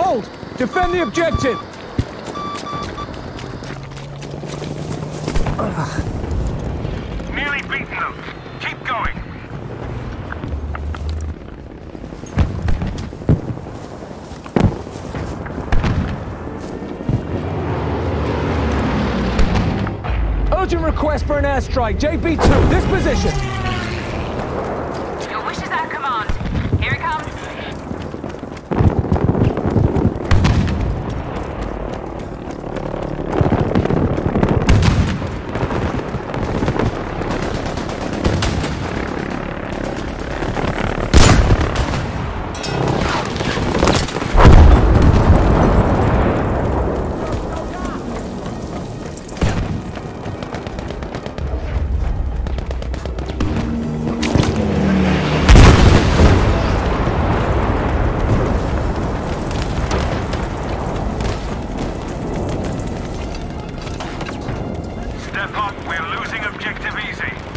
Hold! Defend the objective! Nearly beaten them. Keep going. Urgent request for an airstrike. JB-2, this position! Step up, we're losing objective easy.